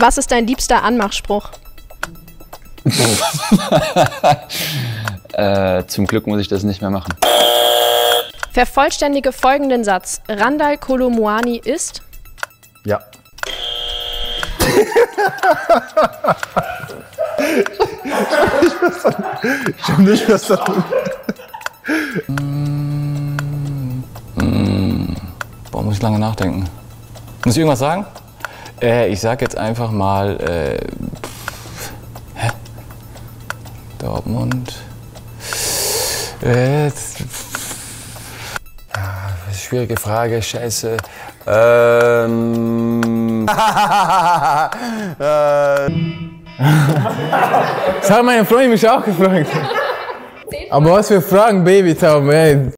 Was ist dein liebster Anmachspruch? äh, zum Glück muss ich das nicht mehr machen. Vervollständige folgenden Satz. Randall Kolomuani ist. Ja. ich hab nicht verstanden. Boah, muss ich lange nachdenken. Muss ich irgendwas sagen? Äh, ich sag jetzt einfach mal. Äh, hä? Dortmund. Äh, schwierige Frage, scheiße. Ähm. Das haben meine Freunde mich auch gefragt. Aber was für Fragen, Babytauben, ey.